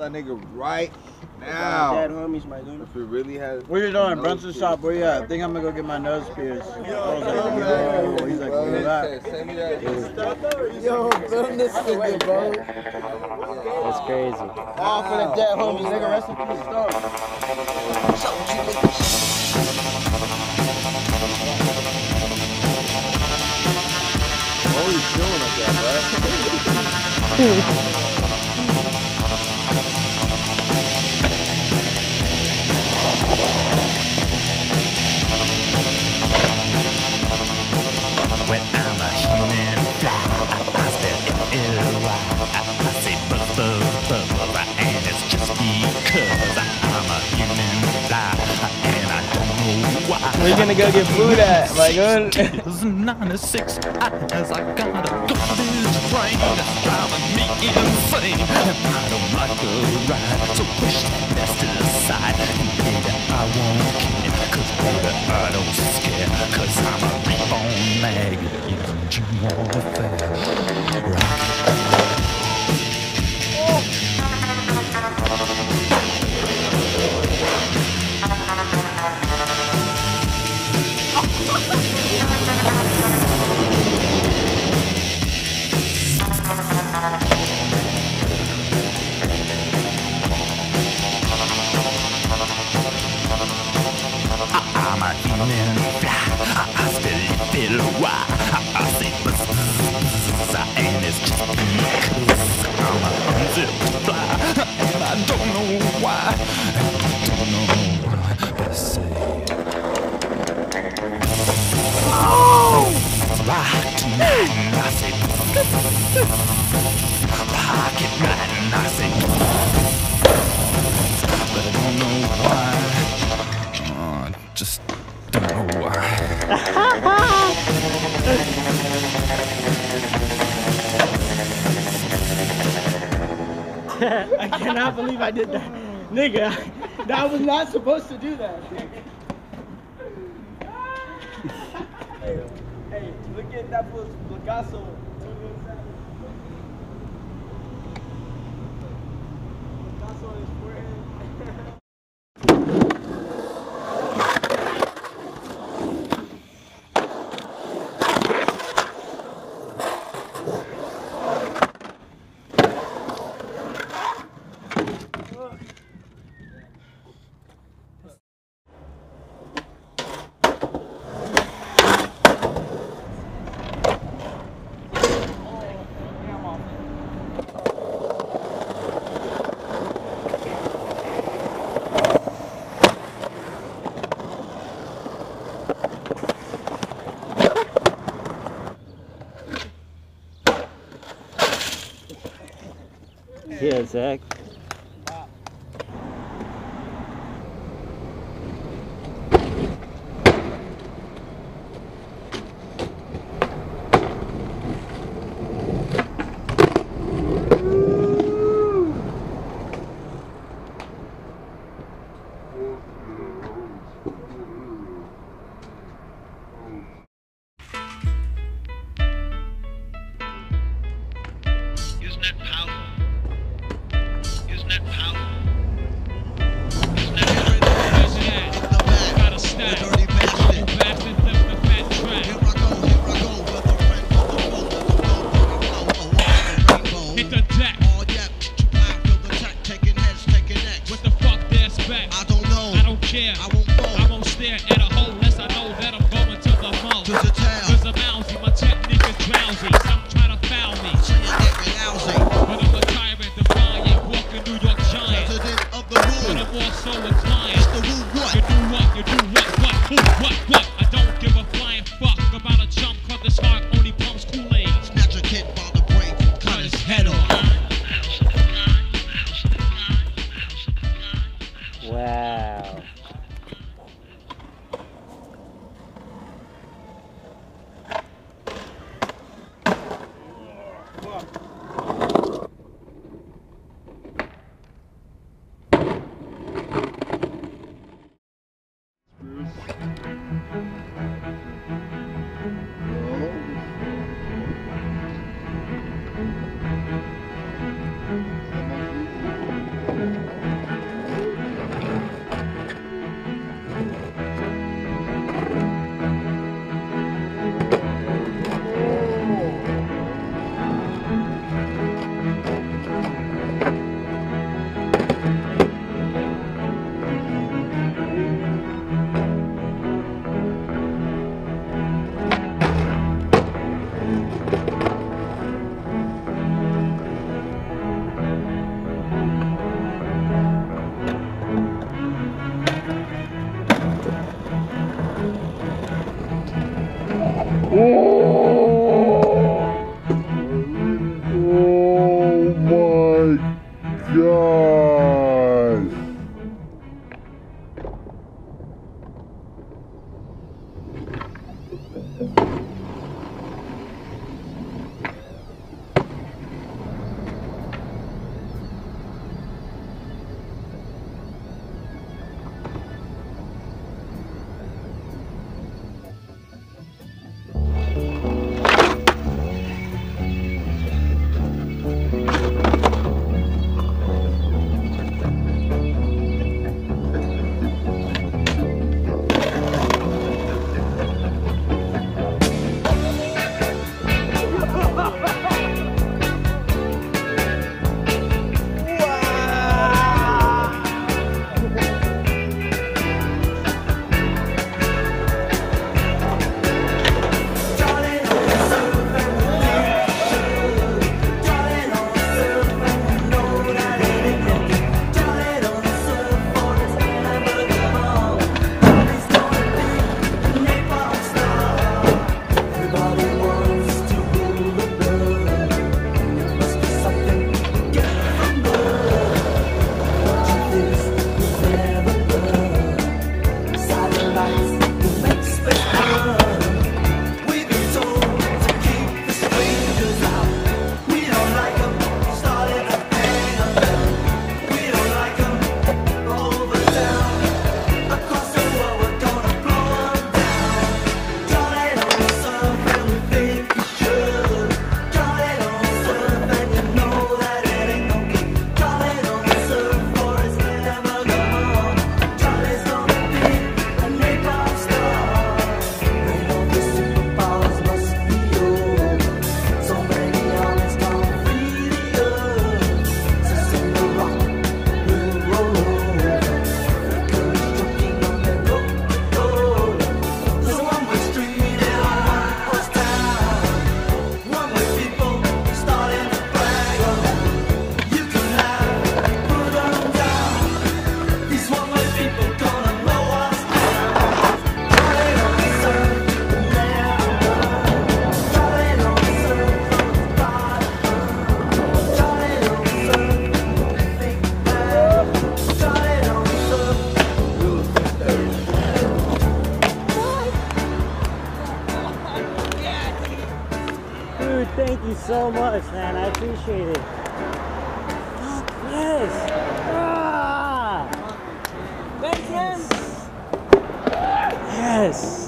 That nigga right now. Dead homies, my dude. If it really has. What you doing? nose Brunson shop, where you at? I think I'm gonna go get my nose pierced. I was like, yo, he's like, where you at? Send me that. Yo, film this nigga, bro. That's crazy. All for the dead homies, nigga. Rest in peace, dog. What you doing up there, bro? you gonna go get food at? Like, uh, good. It's nine to six eyes. I got a garbage brain that's driving me insane. And I don't like the ride, so push that I won't I'm a human cannot believe I did that. Nigga, that was not supposed to do that. hey, hey, look at that fool's Picasso. Picasso on his forehead. Yeah, Zach. Know. I. Won't. I won't stare at a hole Oh my gosh. Dude, so much, man. I appreciate it. Fuck yes. Ah! Yes.